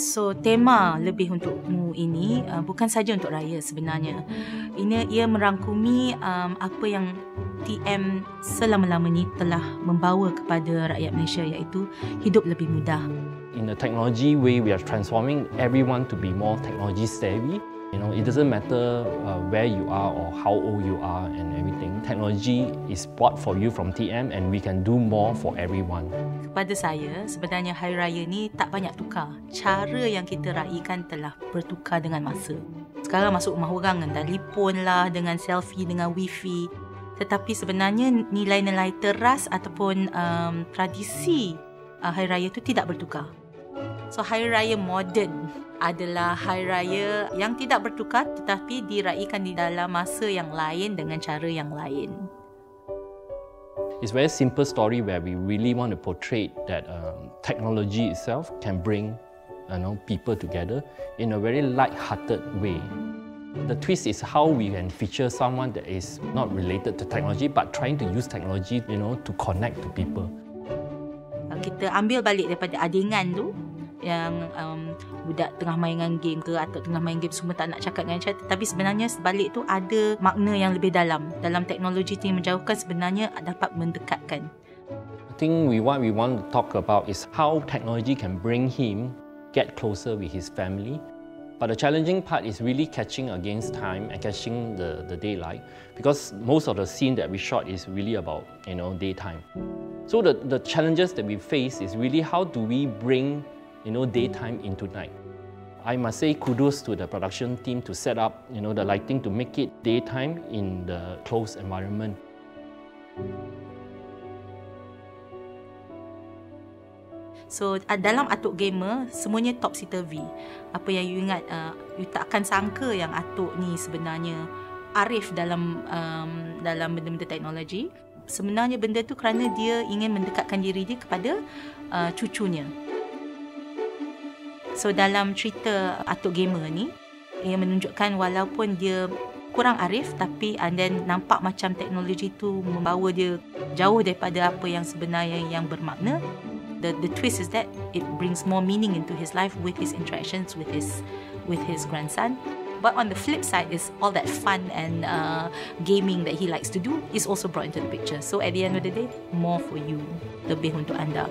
So tema lebih untukmu ini uh, bukan saja untuk raya sebenarnya. Ini ia merangkumi um, apa yang TM selama-lamanya telah membawa kepada rakyat Malaysia iaitu hidup lebih mudah. In the technology way, we are transforming everyone to be more technology savvy. You know, it doesn't matter uh, where you are or how old you are and everything. Technology is bought for you from TM and we can do more for everyone. Kepada saya, sebenarnya Hari Raya ni tak banyak tukar. Cara yang kita raikan telah bertukar dengan masa. Sekarang masuk rumah orang dengan telefon lah, dengan selfie, dengan wifi. Tetapi sebenarnya nilai-nilai teras ataupun um, tradisi uh, Hari Raya itu tidak bertukar. So Hari Raya moden adalah hari raya yang tidak bertukar tetapi diraikan di dalam masa yang lain dengan cara yang lain. It's a very simple story where we really want to portray that um, technology itself can bring you know, people together in a very light-hearted way. The twist is how we can feature someone that is not related to technology but trying to use technology you know, to connect to people. Kita ambil balik daripada adingan tu yang um, budak tengah main dengan game ke atau tengah main game semua tak nak cakap dengan chat. Tapi sebenarnya sebalik tu ada makna yang lebih dalam. Dalam teknologi yang menjauhkan sebenarnya dapat mendekatkan. I think we what we want to talk about is how technology can bring him get closer with his family. But the challenging part is really catching against time and catching the, the daylight. Because most of the scene that we shot is really about you know daytime. So the, the challenges that we face is really how do we bring you know, daytime into night. I must say kudos to the production team to set up, you know, the lighting to make it daytime in the closed environment. So dalam Atuk Gamer semuanya top seater V. Apa yang you ingat uh, you takkan sangka yang Atuk ni sebenarnya arif dalam um, dalam benda-benda teknologi. Sebenarnya benda tu kerana dia ingin mendekatkan diri dia kepada uh, cucunya. So dalam cerita Atuk Gamer ni ia menunjukkan walaupun dia kurang arif tapi and then nampak macam teknologi tu membawa dia jauh daripada apa yang sebenarnya yang bermakna. The the twist is that it brings more meaning into his life with his interactions with his with his grandson. But on the flip side is all that fun and uh, gaming that he likes to do is also brought into the picture. So at the end of the day more for you. Lebih untuk anda